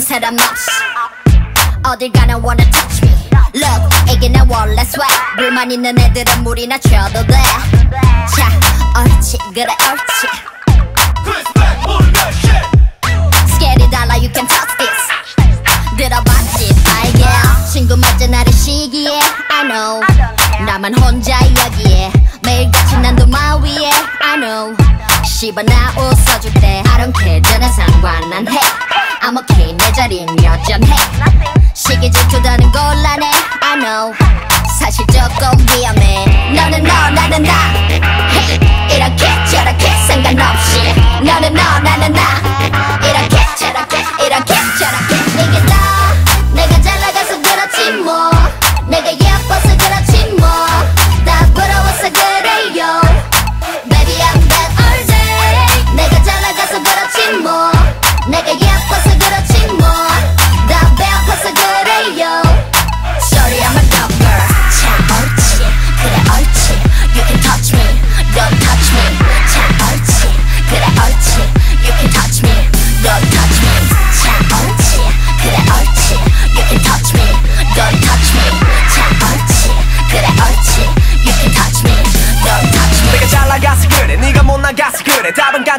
사람 없이 어딜 가나 wanna touch me Look 이게 나 원래 swag 불만 있는 애들은 물이나 쳐도 돼자 옳지 그래 옳지 Scary dollar you can touch this 들어봤지 빨개 친구 맞아 나를 시기에 I know 나만 혼자 여기에 매일같이 난 도마 위에 I know 씹어 나 웃어줄 때 I don't care 사실 조금 위험해. 너는 너 나는 나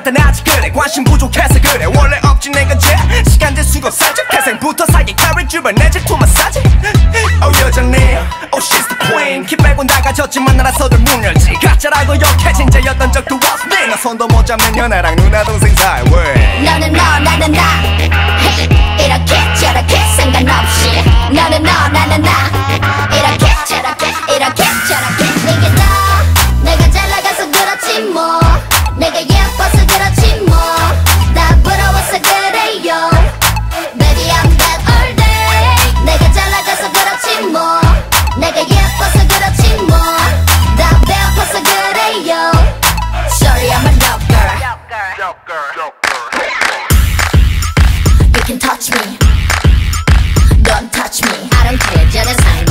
간단하지 그래 관심 부족해서 그래. 원래 없지 내가 제. 시간 들 수고 살지 태생부터 사기 carry 주변 내 질 투 마사지. Oh 여전해 Oh she's the queen. 키 빼고 나가졌지만 나라서들 문 열지. 가짜라고 욕해 진짜였던 적도 없네 나 손도 못 잡는 연애랑 누나 동생 사이. 왜 can touch me. Don't touch me. I don't care, genocide